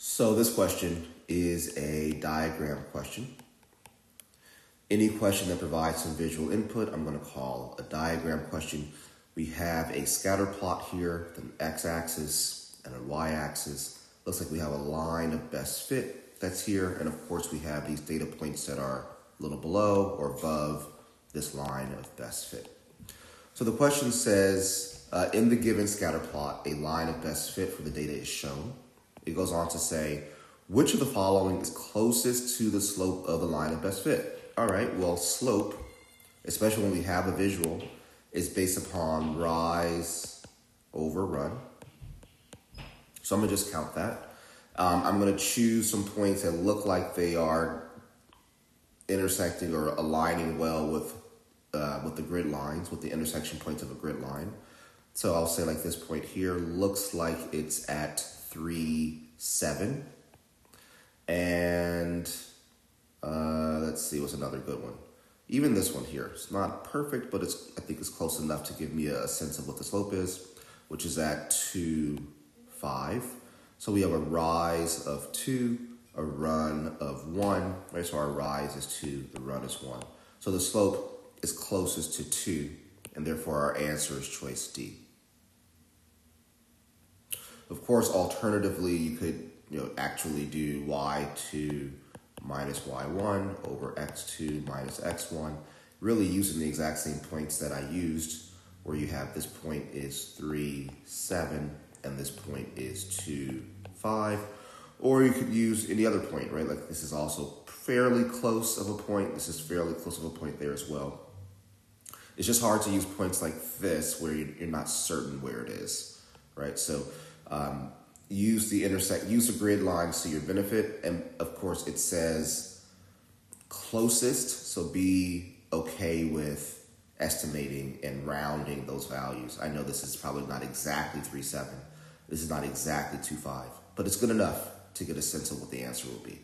So this question is a diagram question. Any question that provides some visual input, I'm going to call a diagram question. We have a scatter plot here, an x-axis and a y-axis. Looks like we have a line of best fit that's here. And of course, we have these data points that are a little below or above this line of best fit. So the question says, uh, in the given scatter plot, a line of best fit for the data is shown. It goes on to say, which of the following is closest to the slope of the line of best fit? All right, well, slope, especially when we have a visual, is based upon rise over run. So I'm gonna just count that. Um, I'm gonna choose some points that look like they are intersecting or aligning well with uh, with the grid lines, with the intersection points of a grid line. So I'll say like this point here looks like it's at three, seven. And uh, let's see, what's another good one? Even this one here, it's not perfect, but it's I think it's close enough to give me a sense of what the slope is, which is at two, five. So we have a rise of two, a run of one, right? So our rise is two, the run is one. So the slope is closest to two, and therefore our answer is choice D. Of course, alternatively, you could you know actually do y2 minus y1 over x2 minus x1, really using the exact same points that I used, where you have this point is 3, 7, and this point is 2, 5. Or you could use any other point, right? Like this is also fairly close of a point. This is fairly close of a point there as well. It's just hard to use points like this where you're not certain where it is, right? So um, use the intersect, use the grid lines to your benefit. And of course, it says closest, so be okay with estimating and rounding those values. I know this is probably not exactly 3.7. This is not exactly 2.5, but it's good enough to get a sense of what the answer will be.